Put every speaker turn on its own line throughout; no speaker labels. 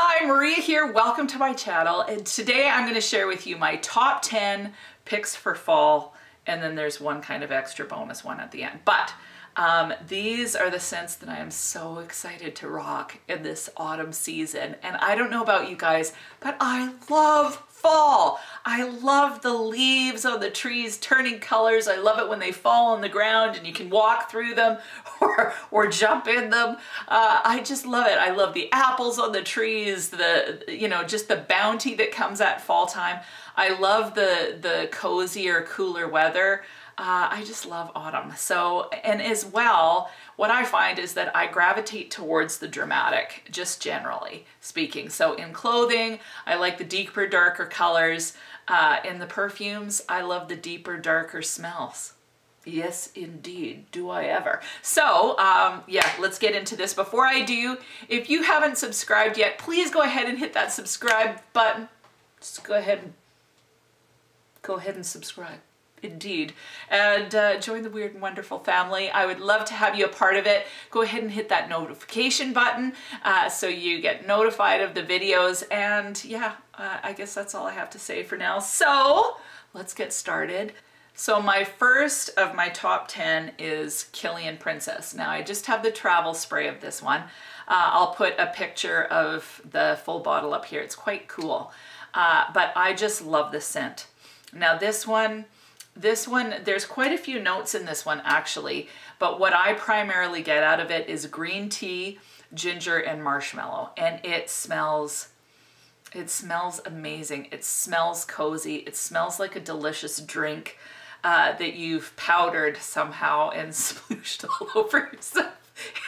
Hi, Maria here. Welcome to my channel. And today I'm going to share with you my top 10 picks for fall. And then there's one kind of extra bonus one at the end. But um, these are the scents that I am so excited to rock in this autumn season. And I don't know about you guys, but I love fall. I love the leaves on the trees turning colors. I love it when they fall on the ground and you can walk through them or, or jump in them. Uh, I just love it. I love the apples on the trees, the, you know, just the bounty that comes at fall time. I love the, the cozier, cooler weather uh, I just love autumn. So, and as well, what I find is that I gravitate towards the dramatic, just generally speaking. So in clothing, I like the deeper, darker colors. Uh, in the perfumes, I love the deeper, darker smells. Yes, indeed. Do I ever. So, um, yeah, let's get into this. Before I do, if you haven't subscribed yet, please go ahead and hit that subscribe button. Just go ahead and go ahead and subscribe. Indeed. And uh, join the Weird and Wonderful family. I would love to have you a part of it. Go ahead and hit that notification button uh, so you get notified of the videos. And yeah, uh, I guess that's all I have to say for now. So let's get started. So my first of my top 10 is Kilian Princess. Now I just have the travel spray of this one. Uh, I'll put a picture of the full bottle up here. It's quite cool. Uh, but I just love the scent. Now this one, this one, there's quite a few notes in this one actually, but what I primarily get out of it is green tea, ginger, and marshmallow. And it smells, it smells amazing. It smells cozy. It smells like a delicious drink uh, that you've powdered somehow and splooshed all over yourself.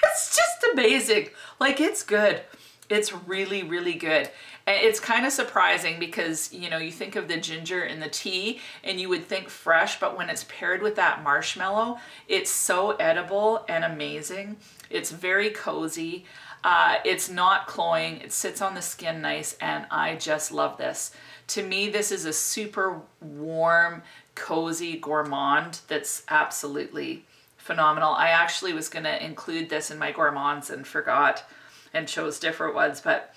It's just amazing. Like it's good. It's really, really good. It's kind of surprising because, you know, you think of the ginger in the tea and you would think fresh, but when it's paired with that marshmallow, it's so edible and amazing. It's very cozy. Uh, it's not cloying. It sits on the skin nice and I just love this. To me, this is a super warm, cozy gourmand that's absolutely phenomenal. I actually was going to include this in my gourmands and forgot and chose different ones, but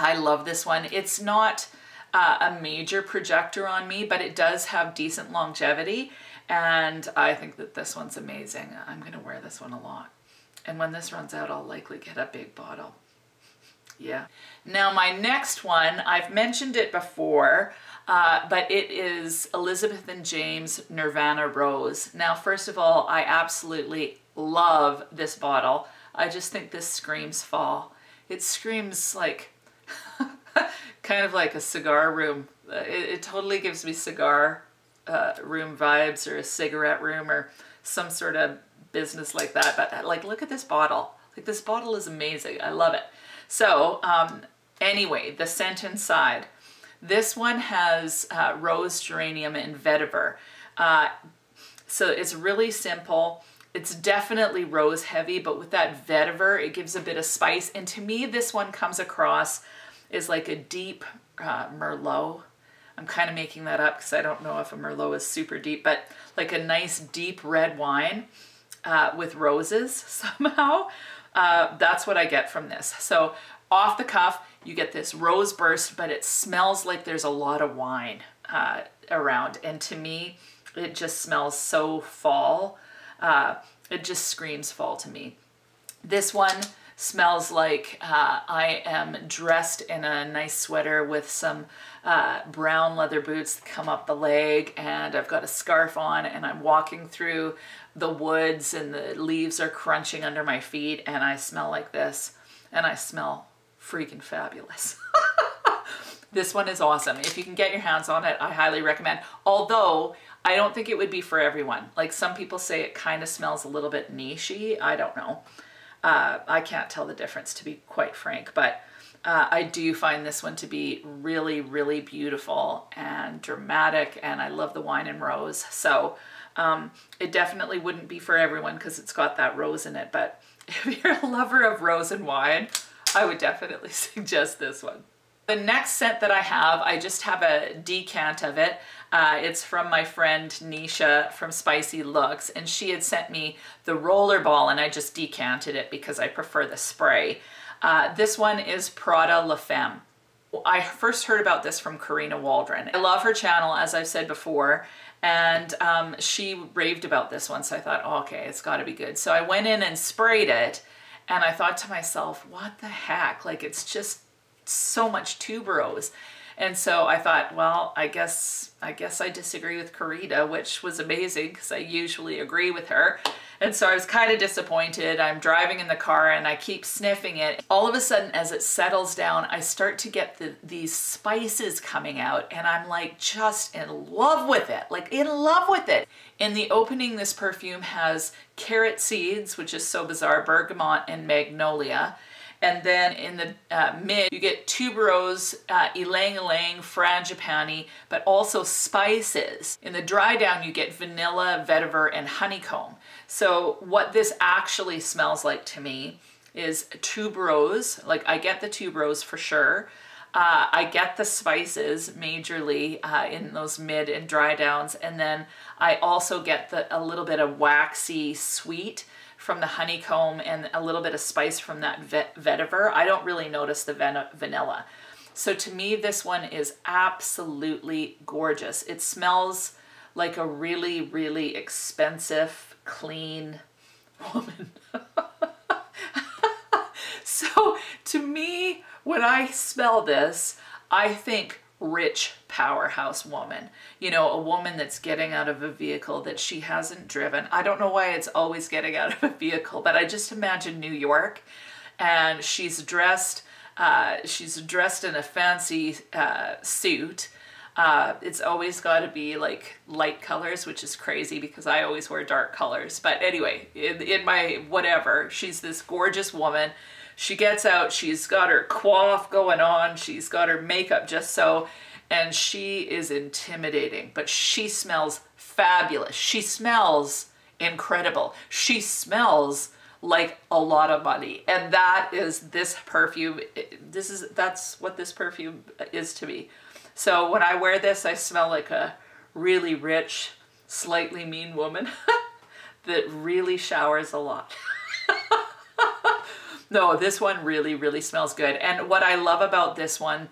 I love this one. It's not uh, a major projector on me, but it does have decent longevity. And I think that this one's amazing. I'm gonna wear this one a lot. And when this runs out, I'll likely get a big bottle. Yeah. Now my next one, I've mentioned it before, uh, but it is Elizabeth and James Nirvana Rose. Now, first of all, I absolutely love this bottle. I just think this screams fall. It screams like kind of like a cigar room. Uh, it, it totally gives me cigar uh, room vibes or a cigarette room or some sort of business like that. But uh, like, look at this bottle. Like this bottle is amazing. I love it. So um, anyway, the scent inside. This one has uh, rose geranium and vetiver. Uh, so it's really simple. It's definitely rose heavy, but with that vetiver, it gives a bit of spice. And to me, this one comes across is like a deep uh, Merlot. I'm kind of making that up because I don't know if a Merlot is super deep, but like a nice deep red wine uh, with roses somehow. Uh, that's what I get from this. So off the cuff, you get this rose burst, but it smells like there's a lot of wine uh, around. And to me, it just smells so fall. Uh, it just screams fall to me. This one, smells like uh, I am dressed in a nice sweater with some uh, brown leather boots that come up the leg and I've got a scarf on and I'm walking through the woods and the leaves are crunching under my feet and I smell like this and I smell freaking fabulous. this one is awesome. If you can get your hands on it, I highly recommend. Although I don't think it would be for everyone. Like some people say it kind of smells a little bit nichey. I don't know. Uh, I can't tell the difference to be quite frank, but uh, I do find this one to be really, really beautiful and dramatic, and I love the wine and rose. So um, it definitely wouldn't be for everyone because it's got that rose in it, but if you're a lover of rose and wine, I would definitely suggest this one. The next scent that I have, I just have a decant of it. Uh, it's from my friend Nisha from Spicy Looks, and she had sent me the roller ball, and I just decanted it because I prefer the spray. Uh, this one is Prada La Femme. I first heard about this from Karina Waldron. I love her channel, as I've said before, and um, she raved about this one, so I thought, oh, okay, it's gotta be good. So I went in and sprayed it, and I thought to myself, what the heck? Like, it's just so much tuberose. And so I thought, well, I guess I guess I disagree with Karina, which was amazing because I usually agree with her. And so I was kind of disappointed. I'm driving in the car and I keep sniffing it. All of a sudden, as it settles down, I start to get the, these spices coming out and I'm like just in love with it, like in love with it. In the opening, this perfume has carrot seeds, which is so bizarre, bergamot and magnolia. And then in the uh, mid, you get tuberose, uh, ylang ylang, frangipani, but also spices. In the dry down, you get vanilla, vetiver, and honeycomb. So what this actually smells like to me is tuberose. Like I get the tuberose for sure. Uh, I get the spices majorly uh, in those mid and dry downs. And then I also get the, a little bit of waxy sweet from the honeycomb and a little bit of spice from that vetiver. I don't really notice the vanilla. So to me, this one is absolutely gorgeous. It smells like a really, really expensive, clean woman. so to me, when I smell this, I think rich powerhouse woman. You know, a woman that's getting out of a vehicle that she hasn't driven. I don't know why it's always getting out of a vehicle, but I just imagine New York and she's dressed, uh, she's dressed in a fancy uh, suit. Uh, it's always got to be like light colors, which is crazy because I always wear dark colors. But anyway, in, in my whatever, she's this gorgeous woman she gets out, she's got her coif going on, she's got her makeup just so, and she is intimidating, but she smells fabulous. She smells incredible. She smells like a lot of money. And that is this perfume. This is, that's what this perfume is to me. So when I wear this, I smell like a really rich, slightly mean woman that really showers a lot. No, this one really, really smells good. And what I love about this one,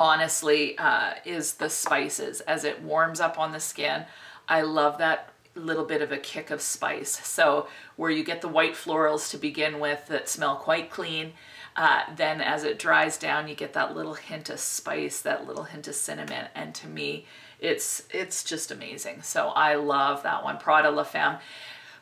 honestly, uh, is the spices. As it warms up on the skin, I love that little bit of a kick of spice. So where you get the white florals to begin with that smell quite clean, uh, then as it dries down, you get that little hint of spice, that little hint of cinnamon. And to me, it's it's just amazing. So I love that one, Prada La Femme.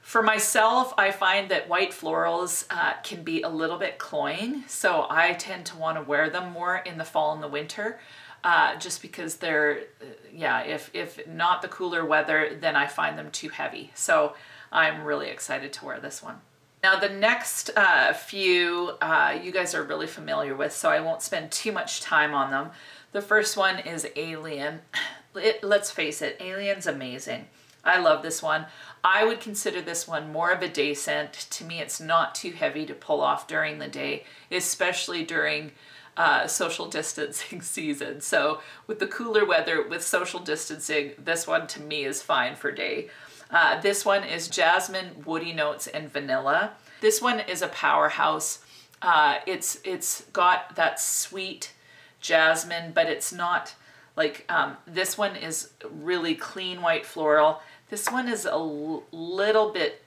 For myself, I find that white florals uh, can be a little bit cloying, so I tend to want to wear them more in the fall and the winter. Uh, just because they're, uh, yeah, if, if not the cooler weather, then I find them too heavy. So I'm really excited to wear this one. Now the next uh, few uh, you guys are really familiar with, so I won't spend too much time on them. The first one is Alien. It, let's face it, Alien's amazing. I love this one. I would consider this one more of a day scent. To me, it's not too heavy to pull off during the day, especially during uh, social distancing season. So with the cooler weather, with social distancing, this one to me is fine for day. Uh, this one is jasmine, woody notes, and vanilla. This one is a powerhouse. Uh, it's It's got that sweet jasmine, but it's not like, um, this one is really clean white floral. This one is a little bit,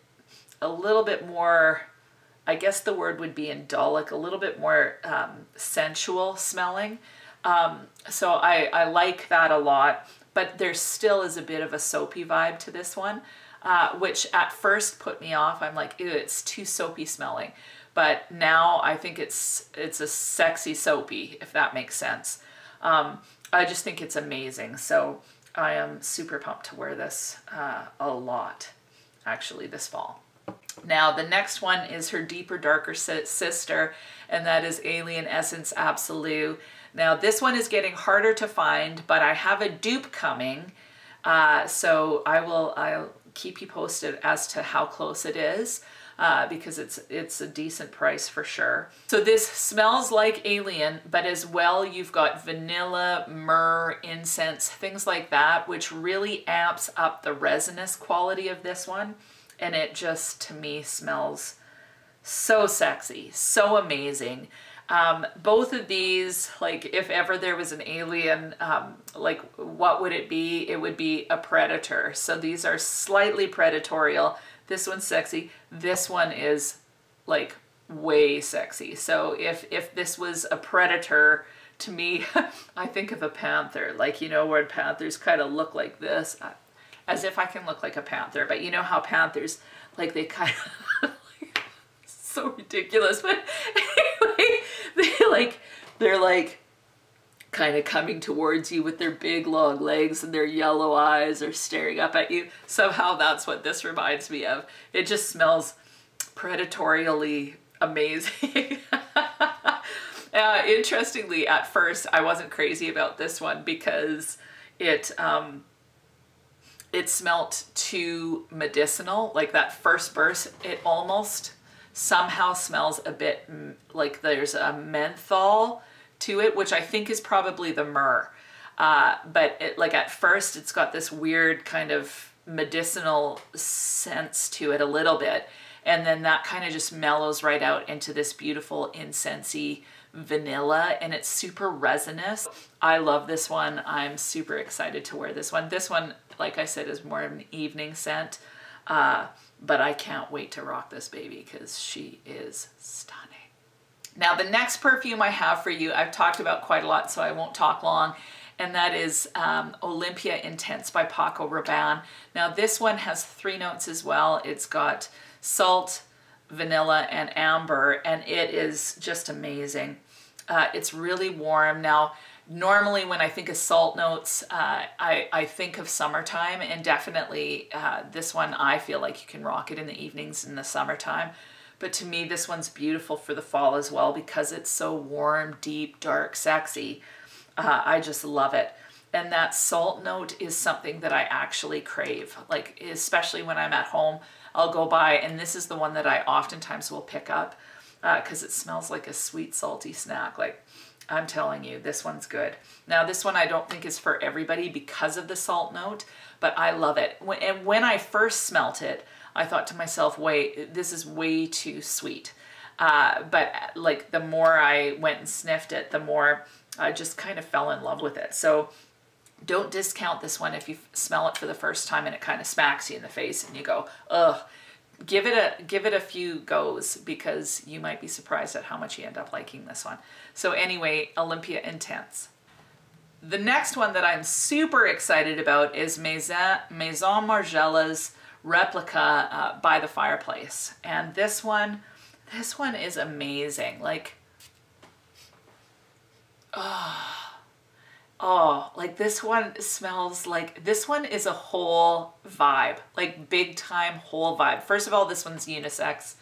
a little bit more, I guess the word would be indolic, a little bit more um, sensual smelling. Um, so I, I like that a lot, but there still is a bit of a soapy vibe to this one, uh, which at first put me off. I'm like, ew, it's too soapy smelling. But now I think it's it's a sexy soapy, if that makes sense. Um, I just think it's amazing. So I am super pumped to wear this uh, a lot, actually, this fall. Now, the next one is her deeper, darker sister, and that is Alien Essence Absolue. Now, this one is getting harder to find, but I have a dupe coming, uh, so I will I'll keep you posted as to how close it is uh, because it's it's a decent price for sure. So this smells like alien, but as well you've got vanilla, myrrh, incense, things like that, which really amps up the resinous quality of this one. And it just, to me, smells So sexy, so amazing. Um, both of these, like if ever there was an alien, um, like what would it be? It would be a predator. So these are slightly predatorial. This one's sexy. This one is like way sexy. So if, if this was a predator, to me, I think of a panther, like, you know, where panthers kind of look like this, as if I can look like a panther, but you know how panthers, like they kind of, so ridiculous, but they're like kind of coming towards you with their big long legs and their yellow eyes are staring up at you. Somehow that's what this reminds me of. It just smells predatorially amazing. uh, interestingly, at first, I wasn't crazy about this one because it, um, it smelt too medicinal. Like that first burst, it almost somehow smells a bit like there's a menthol to it, which I think is probably the myrrh. Uh, but it, like at first it's got this weird kind of medicinal sense to it a little bit. And then that kind of just mellows right out into this beautiful incensey vanilla and it's super resinous. I love this one. I'm super excited to wear this one. This one, like I said, is more of an evening scent. Uh, but I can't wait to rock this baby because she is stunning. Now the next perfume I have for you, I've talked about quite a lot so I won't talk long, and that is um, Olympea Intense by Paco Rabanne. Now this one has three notes as well. It's got salt, vanilla, and amber, and it is just amazing. Uh, it's really warm. Now, normally when I think of salt notes, uh, I, I think of summertime and definitely uh, this one I feel like you can rock it in the evenings in the summertime. But to me, this one's beautiful for the fall as well because it's so warm, deep, dark, sexy. Uh, I just love it. And that salt note is something that I actually crave, like especially when I'm at home. I'll go by and this is the one that I oftentimes will pick up because uh, it smells like a sweet salty snack. Like I'm telling you, this one's good. Now this one I don't think is for everybody because of the salt note, but I love it. When, and when I first smelt it, I thought to myself, wait, this is way too sweet. Uh, but like the more I went and sniffed it, the more I just kind of fell in love with it. So don't discount this one if you smell it for the first time and it kind of smacks you in the face and you go, ugh, give it a give it a few goes because you might be surprised at how much you end up liking this one. So anyway, Olympea Intense. The next one that I'm super excited about is Maison, Maison Margiela's replica uh, by the fireplace. And this one, this one is amazing. Like, oh, Oh, like this one smells like, this one is a whole vibe, like big time whole vibe. First of all, this one's unisex.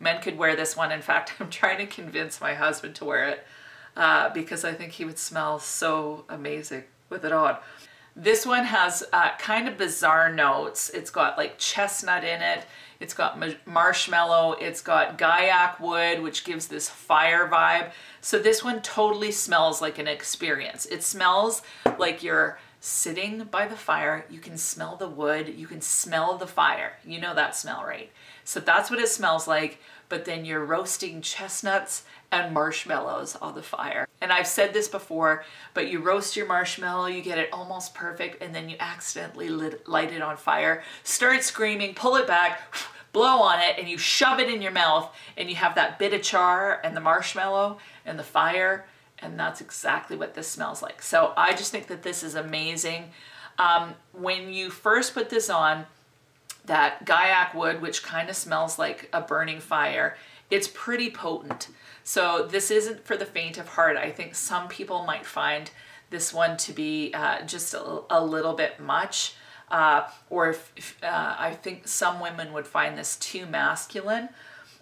Men could wear this one. In fact, I'm trying to convince my husband to wear it uh, because I think he would smell so amazing with it on. This one has uh, kind of bizarre notes. It's got like chestnut in it. It's got marshmallow. It's got guaiac wood, which gives this fire vibe. So this one totally smells like an experience. It smells like you're sitting by the fire. You can smell the wood. You can smell the fire. You know that smell, right? So that's what it smells like. But then you're roasting chestnuts and marshmallows on the fire. And I've said this before, but you roast your marshmallow, you get it almost perfect, and then you accidentally lit, light it on fire, start screaming, pull it back, blow on it, and you shove it in your mouth, and you have that bit of char and the marshmallow and the fire, and that's exactly what this smells like. So I just think that this is amazing. Um, when you first put this on, that guaiac wood, which kind of smells like a burning fire, it's pretty potent. So this isn't for the faint of heart. I think some people might find this one to be uh, just a, a, little bit much. Uh, or if, if uh, I think some women would find this too masculine.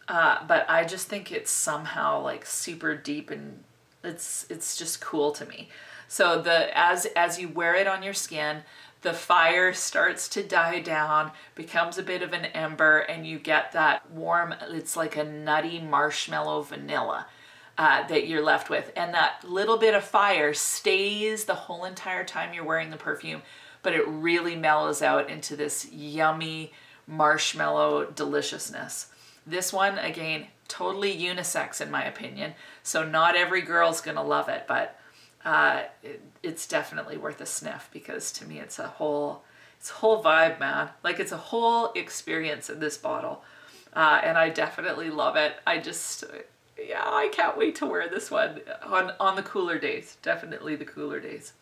Uh, but I just think it's somehow like super deep and it's it's just cool to me. So the as as you wear it on your skin, the fire starts to die down, becomes a bit of an ember, and you get that warm, it's like a nutty marshmallow vanilla uh, that you're left with. And that little bit of fire stays the whole entire time you're wearing the perfume, but it really mellows out into this yummy marshmallow deliciousness. This one, again, totally unisex in my opinion. So not every girl's gonna love it, but uh, it, it's definitely worth a sniff because to me it's a whole, it's a whole vibe, man. Like it's a whole experience in this bottle. Uh, and I definitely love it. I just, yeah, I can't wait to wear this one on, on the cooler days. Definitely the cooler days.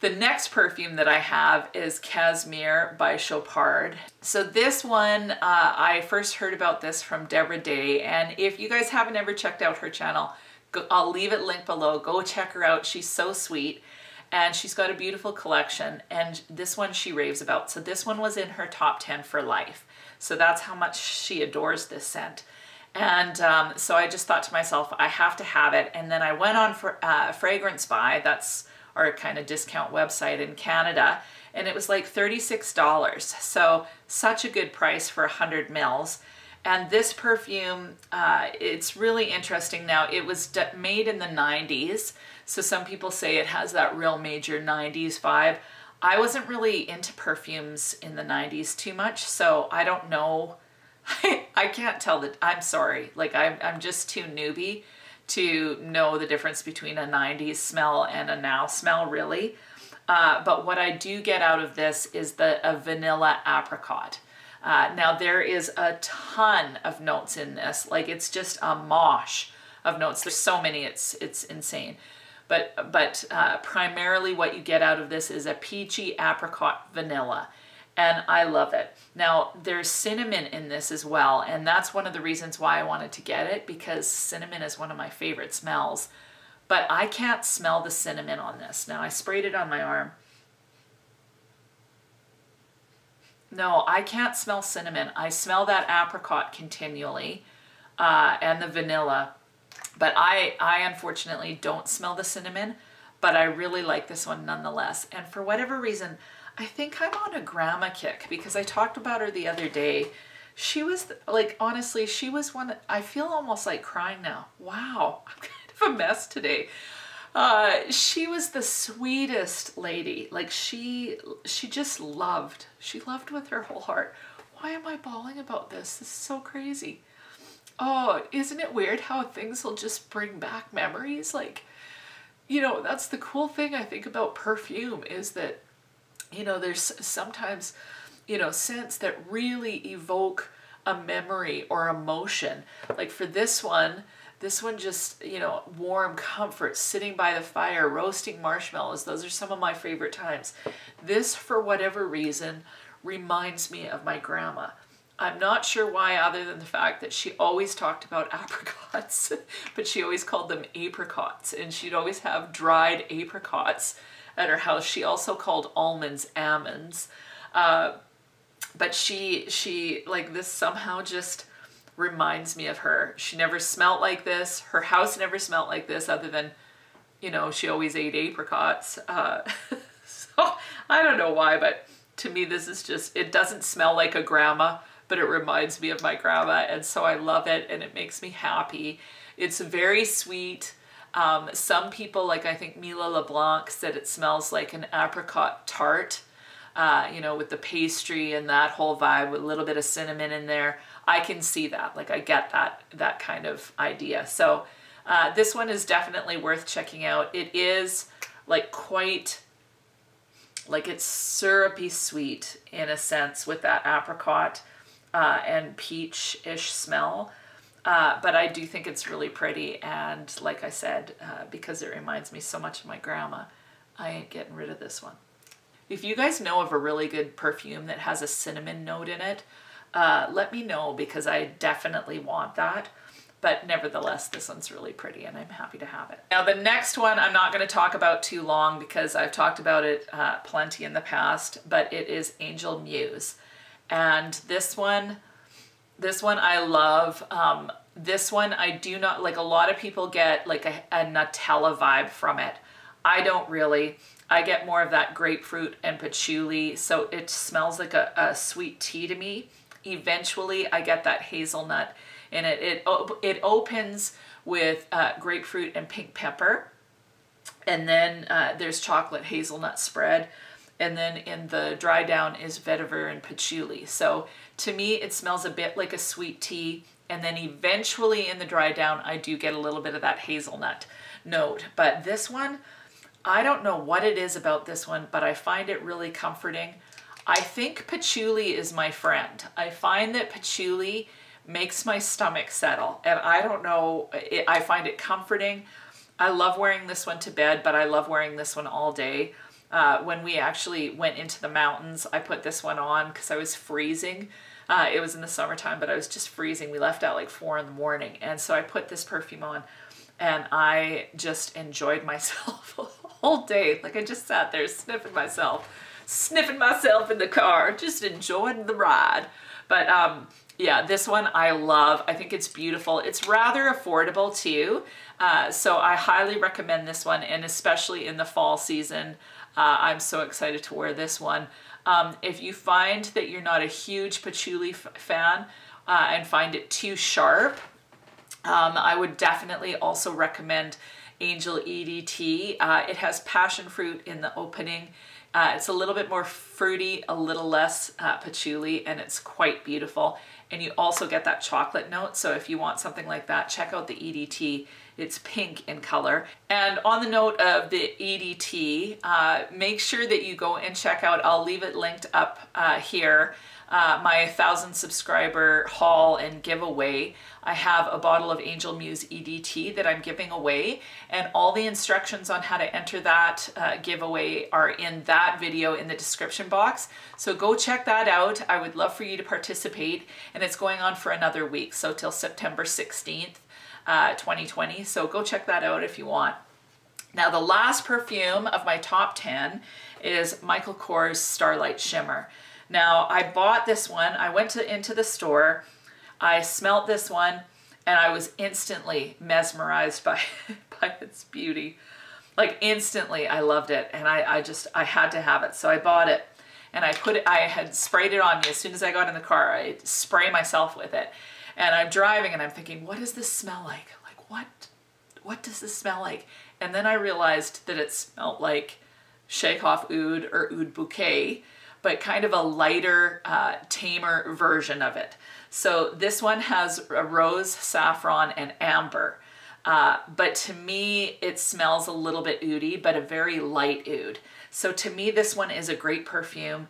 The next perfume that I have is Casmir by Chopard. So this one, uh, I first heard about this from Deborah Day, and if you guys haven't ever checked out her channel, go, I'll leave it linked below. Go check her out. She's so sweet, and she's got a beautiful collection, and this one she raves about. So this one was in her top 10 for life. So that's how much she adores this scent. And um, so I just thought to myself, I have to have it. And then I went on for uh, FragranceBuy. That's our kind of discount website in Canada. And it was like $36. So such a good price for 100 mils. And this perfume, uh, it's really interesting now. It was made in the 90s. So some people say it has that real major 90s vibe. I wasn't really into perfumes in the 90s too much, so I don't know. I can't tell that, I'm sorry. Like I'm, I'm just too newbie to know the difference between a 90s smell and a now smell really. Uh, but what I do get out of this is the a vanilla apricot. Uh, now there is a ton of notes in this, like it's just a mosh of notes. There's so many, it's, it's insane. But, but uh, primarily what you get out of this is a peachy apricot vanilla and I love it. Now, there's cinnamon in this as well, and that's one of the reasons why I wanted to get it, because cinnamon is one of my favorite smells. But I can't smell the cinnamon on this. Now, I sprayed it on my arm. No, I can't smell cinnamon. I smell that apricot continually uh, and the vanilla. But I, I unfortunately don't smell the cinnamon, but I really like this one nonetheless. And for whatever reason, I think I'm on a grandma kick because I talked about her the other day. She was like, honestly, she was one, I feel almost like crying now. Wow, I'm kind of a mess today. Uh, she was the sweetest lady. Like she, she just loved, she loved with her whole heart. Why am I bawling about this? This is so crazy. Oh, isn't it weird how things will just bring back memories? Like, you know, that's the cool thing I think about perfume is that you know, there's sometimes, you know, scents that really evoke a memory or emotion. Like for this one, this one just, you know, warm comfort, sitting by the fire, roasting marshmallows. Those are some of my favorite times. This, for whatever reason, reminds me of my grandma. I'm not sure why other than the fact that she always talked about apricots, but she always called them apricots and she'd always have dried apricots at her house. She also called almonds almonds. Uh, but she, she, like this somehow just reminds me of her. She never smelt like this. Her house never smelt like this other than, you know, she always ate apricots. Uh, so I don't know why, but to me this is just, it doesn't smell like a grandma, but it reminds me of my grandma. And so I love it and it makes me happy. It's very sweet. Um, some people, like I think Mila LeBlanc said it smells like an apricot tart, uh, you know, with the pastry and that whole vibe with a little bit of cinnamon in there. I can see that, like I get that, that kind of idea. So uh, this one is definitely worth checking out. It is like quite, like it's syrupy sweet in a sense with that apricot uh, and peach-ish smell. Uh, but I do think it's really pretty and like I said, uh, because it reminds me so much of my grandma, I ain't getting rid of this one. If you guys know of a really good perfume that has a cinnamon note in it, uh, let me know because I definitely want that. But nevertheless, this one's really pretty and I'm happy to have it. Now the next one I'm not going to talk about too long because I've talked about it uh, plenty in the past, but it is Angel Muse. And this one, this one I love. Um, this one I do not, like a lot of people get like a, a Nutella vibe from it. I don't really. I get more of that grapefruit and patchouli, so it smells like a, a sweet tea to me. Eventually, I get that hazelnut in it. It, it opens with uh, grapefruit and pink pepper, and then uh, there's chocolate hazelnut spread, and then in the dry down is vetiver and patchouli. So to me, it smells a bit like a sweet tea. And then eventually in the dry down, I do get a little bit of that hazelnut note. But this one, I don't know what it is about this one, but I find it really comforting. I think patchouli is my friend. I find that patchouli makes my stomach settle and I don't know, it, I find it comforting. I love wearing this one to bed, but I love wearing this one all day. Uh, when we actually went into the mountains, I put this one on because I was freezing. Uh, it was in the summertime, but I was just freezing. We left out like four in the morning. And so I put this perfume on and I just enjoyed myself all day. Like I just sat there sniffing myself, sniffing myself in the car, just enjoying the ride. But um, yeah, this one I love. I think it's beautiful. It's rather affordable too. Uh, so I highly recommend this one and especially in the fall season. Uh, I'm so excited to wear this one. Um, if you find that you're not a huge patchouli fan uh, and find it too sharp, um, I would definitely also recommend Angel EDT. Uh, it has passion fruit in the opening. Uh, it's a little bit more fruity, a little less uh, patchouli, and it's quite beautiful. And you also get that chocolate note. So if you want something like that, check out the EDT. It's pink in color. And on the note of the EDT, uh, make sure that you go and check out, I'll leave it linked up uh, here, uh, my 1,000 subscriber haul and giveaway. I have a bottle of Angel Muse EDT that I'm giving away and all the instructions on how to enter that uh, giveaway are in that video in the description box. So go check that out. I would love for you to participate and it's going on for another week, so till September 16th, uh, 2020. So go check that out if you want. Now the last perfume of my top 10 is Michael Kors Starlight Shimmer. Now I bought this one, I went to, into the store, I smelt this one and I was instantly mesmerized by, by its beauty. Like instantly I loved it and I, I just, I had to have it. So I bought it and I put it, I had sprayed it on me as soon as I got in the car. I spray myself with it and I'm driving and I'm thinking, what does this smell like? Like what, what does this smell like? And then I realized that it smelled like Shaghaf Oud or Oud Bouquet, but kind of a lighter, uh, tamer version of it. So this one has a rose, saffron, and amber. Uh, but to me, it smells a little bit oudy, but a very light oud. So to me, this one is a great perfume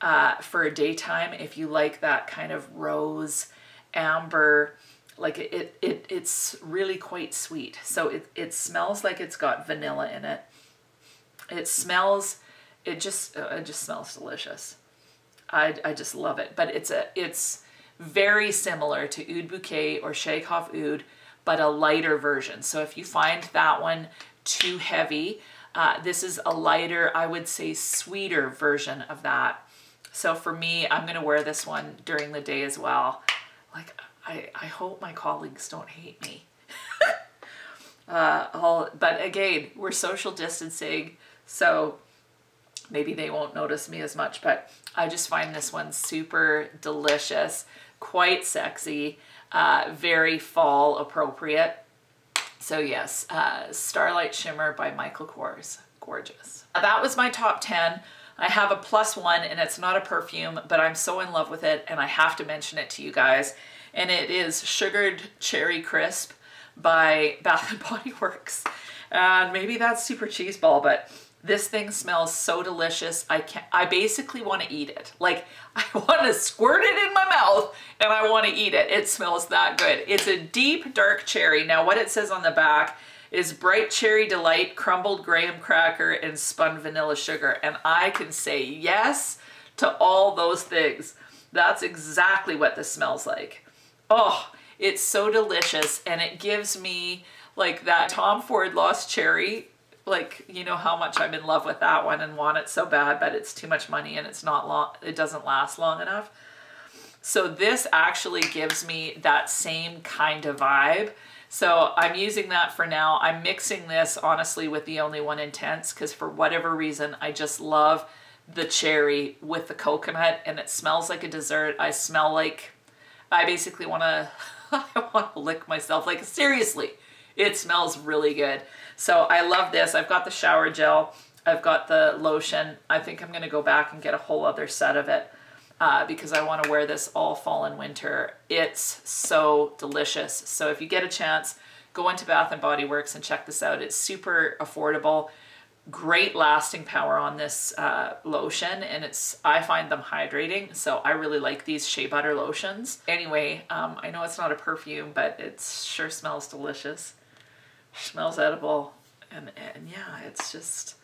uh, for a daytime if you like that kind of rose, amber, like it, it, it's really quite sweet. So it, it smells like it's got vanilla in it. It smells, it just, uh, it just smells delicious. I, I just love it. But it's a, it's, very similar to Oud Bouquet or Shaghaf Oud, but a lighter version. So if you find that one too heavy, uh, this is a lighter, I would say sweeter version of that. So for me, I'm gonna wear this one during the day as well. Like, I, I hope my colleagues don't hate me. uh, all, but again, we're social distancing, so maybe they won't notice me as much, but I just find this one super delicious quite sexy, uh, very fall appropriate. So yes, uh, Starlight Shimmer by Michael Kors, gorgeous. That was my top 10. I have a plus one and it's not a perfume, but I'm so in love with it and I have to mention it to you guys. And it is Sugared Cherry Crisp by Bath & Body Works. And maybe that's super cheese ball, but this thing smells so delicious. I can I basically want to eat it. Like I want to squirt it in my mouth and I want to eat it. It smells that good. It's a deep dark cherry. Now what it says on the back is bright cherry delight, crumbled graham cracker, and spun vanilla sugar. And I can say yes to all those things. That's exactly what this smells like. Oh, it's so delicious and it gives me like that Tom Ford Lost Cherry like you know how much I'm in love with that one and want it so bad but it's too much money and it's not long it doesn't last long enough. So this actually gives me that same kind of vibe. So I'm using that for now. I'm mixing this honestly with the only one intense because for whatever reason I just love the cherry with the coconut and it smells like a dessert. I smell like I basically want to I want to lick myself. Like seriously it smells really good so I love this. I've got the shower gel. I've got the lotion. I think I'm going to go back and get a whole other set of it. uh, because I want to wear this all fall and winter. It's so delicious. So if you get a chance, go into Bath and Body Works and check this out. It's super affordable great lasting power on this uh, lotion and it's I find them hydrating so I really like these shea butter lotions anyway um, I know it's not a perfume but it sure smells delicious smells edible and, and yeah it's just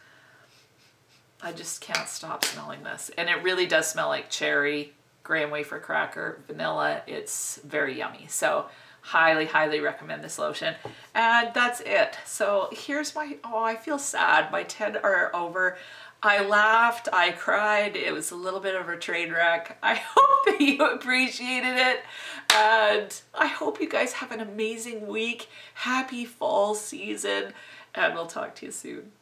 I just can't stop smelling this and it really does smell like cherry graham wafer cracker vanilla it's very yummy so highly, highly recommend this lotion. And that's it. So here's my, oh, I feel sad. My 10 are over. I laughed, I cried, it was a little bit of a train wreck. I hope that you appreciated it and I hope you guys have an amazing week. Happy fall season and we'll talk to you soon.